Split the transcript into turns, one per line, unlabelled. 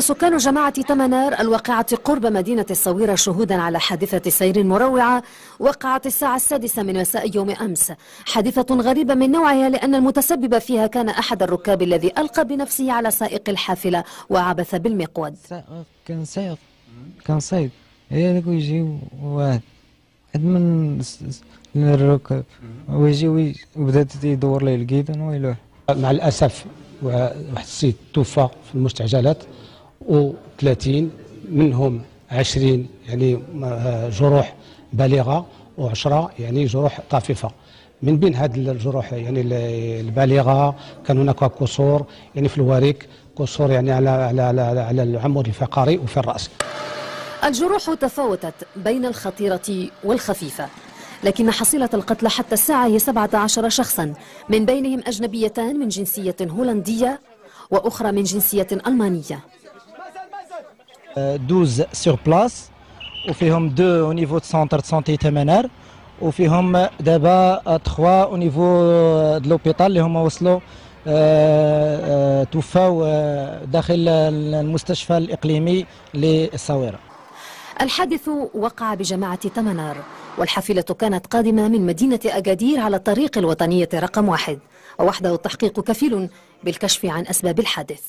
سكان جماعة تمنار الواقعة قرب مدينة الصويرة شهودا على حادثة سير مروعة وقعت الساعة السادسة من مساء يوم أمس. حادثة غريبة من نوعها لأن المتسبب فيها كان أحد الركاب الذي ألقى بنفسه على سائق الحافلة وعبث بالمقود.
كان سائق كان صيد هي ويجي واحد من الركاب. ويجي وبدا يدور ليه القيدان ويلوح.
مع الأسف واحد السيد توفى في المستعجلات. و30 منهم 20 يعني جروح بالغة و10 يعني جروح طاففه من بين هذه الجروح يعني البالغة كان هناك كسور يعني في الوريك كسور يعني على على على, على العمود الفقري وفي الرأس.
الجروح تفاوتت بين الخطيرة والخفيفة لكن حصيلة القتلى حتى الساعة هي 17 شخصا من بينهم أجنبيتان من جنسية هولندية وأخرى من جنسية ألمانية.
12 sur place وفيهم deux au niveau centre santé تمنار وفيهم دابا 3 au niveau de l'hôpital اللي هما وصلوا توفاو داخل المستشفى الإقليمي للصويرة
الحادث وقع بجماعة تمنار والحافلة كانت قادمة من مدينة أكادير على الطريق الوطنية رقم واحد ووحده التحقيق كفيل بالكشف عن أسباب الحادث.